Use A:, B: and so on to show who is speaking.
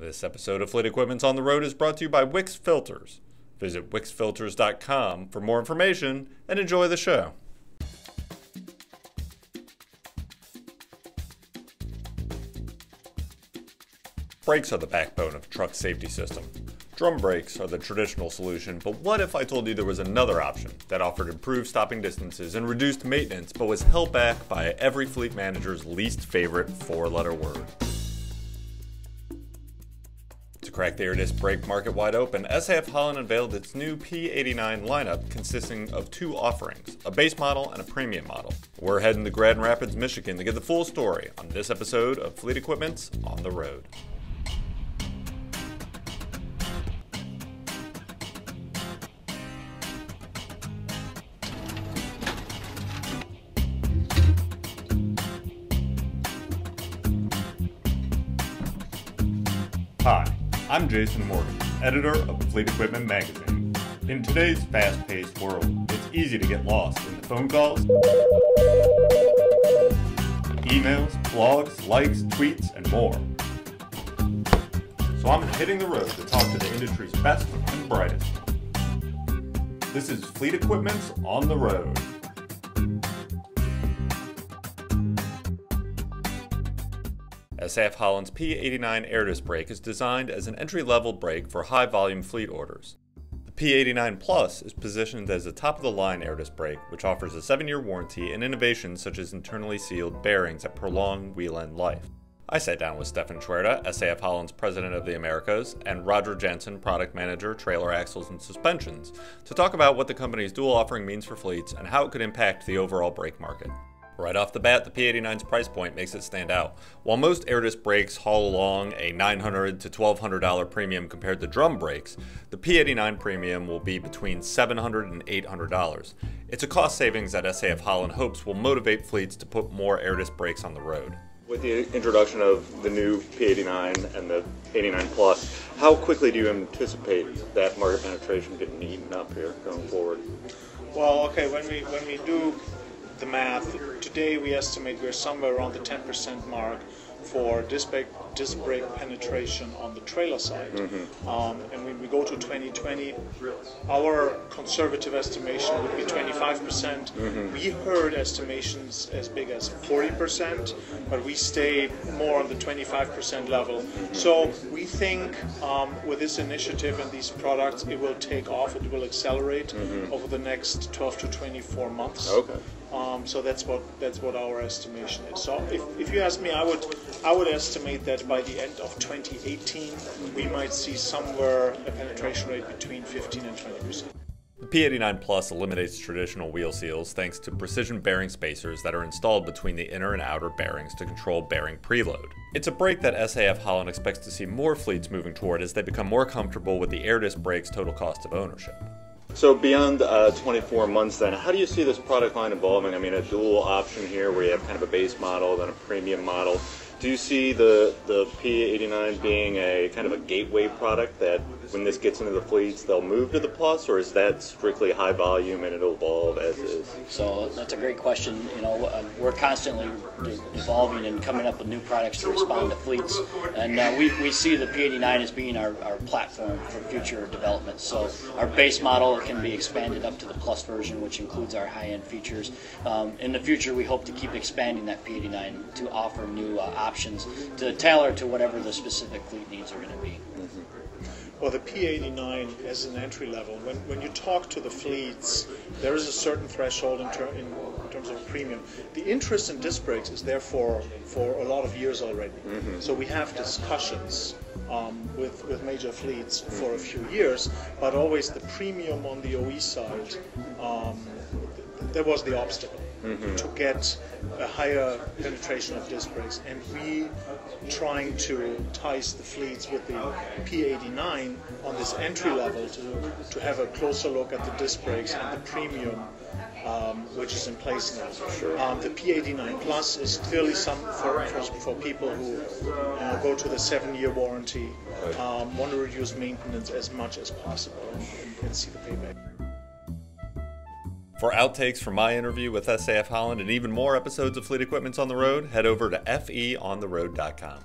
A: This episode of Fleet Equipment's on the Road is brought to you by Wix Filters. Visit wixfilters.com for more information and enjoy the show. Brakes are the backbone of truck safety system. Drum brakes are the traditional solution, but what if I told you there was another option that offered improved stopping distances and reduced maintenance, but was held back by every fleet manager's least favorite four letter word? To crack the air disc brake market wide open, SAF Holland unveiled its new P89 lineup consisting of two offerings, a base model and a premium model. We're heading to Grand Rapids, Michigan to get the full story on this episode of Fleet Equipment's On the Road. Hi, I'm Jason Morgan, editor of Fleet Equipment Magazine. In today's fast paced world, it's easy to get lost in the phone calls, emails, blogs, likes, tweets, and more. So I'm hitting the road to talk to the industry's best and brightest. This is Fleet Equipment's On the Road. SAF Holland's P89 air disc brake is designed as an entry-level brake for high-volume fleet orders. The P89 Plus is positioned as a top-of-the-line air disc brake, which offers a 7-year warranty and innovations such as internally sealed bearings that prolong wheel end life. I sat down with Stefan Schwerda, SAF Holland's President of the Americas, and Roger Jensen, Product Manager, Trailer Axles and Suspensions, to talk about what the company's dual offering means for fleets and how it could impact the overall brake market. Right off the bat, the P89's price point makes it stand out. While most air disc brakes haul along a 900 to $1,200 premium compared to drum brakes, the P89 premium will be between $700 and $800. It's a cost savings that SAF Holland hopes will motivate fleets to put more air disc brakes on the road. With the introduction of the new P89 and the 89 Plus, how quickly do you anticipate that market penetration getting eaten up here going forward?
B: Well, okay, when we when we do the math, today we estimate we're somewhere around the 10% mark for disc brake, disc brake penetration on the trailer side. Mm-hmm. Um, and when we go to 2020, our conservative estimation would be 25%. percent mm-hmm. We heard estimations as big as 40%, but we stay more on the 25% level. Mm-hmm. So we think um, with this initiative and these products, it will take off, it will accelerate mm-hmm. over the next 12 to 24 months.
A: Okay.
B: Um, so that's what that's what our estimation is. So if, if you ask me, I would I would estimate that by the end of 2018 we might see somewhere a penetration rate between 15 and 20 percent.
A: The P89 Plus eliminates traditional wheel seals thanks to precision bearing spacers that are installed between the inner and outer bearings to control bearing preload. It's a brake that SAF Holland expects to see more fleets moving toward as they become more comfortable with the air disc brake's total cost of ownership. So beyond uh, 24 months, then, how do you see this product line evolving? I mean, a dual option here, where you have kind of a base model, then a premium model. Do you see the the P89 being a kind of a gateway product that when this gets into the fleets, they'll move to the Plus, or is that strictly high volume and it'll evolve as is?
C: So that's a great question. You know, uh, we're constantly evolving and coming up with new products to respond to fleets, and uh, we, we see the P89 as being our, our platform for future development. So our base model can be expanded up to the Plus version, which includes our high-end features. Um, in the future, we hope to keep expanding that P89 to offer new uh, options to tailor to whatever the specific fleet needs are going to be. Mm-hmm.
B: Well, the P89 as an entry level, when, when you talk to the fleets, there is a certain threshold in, ter- in, terms of premium. The interest in disc brakes is there for, for a lot of years already. Mm-hmm. So we have discussions um, with, with major fleets for a few years, but always the premium on the OE side, um, there was the obstacle mm-hmm. to get a higher penetration of disc brakes. And we trying to entice the fleets with the P89 on this entry level to, to have a closer look at the disc brakes and the premium um, which is in place now. Sure. Um, the P89 Plus is clearly some for, for, for people who uh, go to the seven-year warranty, um, want to reduce maintenance as much as possible, and, and see the payback.
A: For outtakes from my interview with SAF Holland and even more episodes of Fleet Equipment's on the Road, head over to feontheroad.com.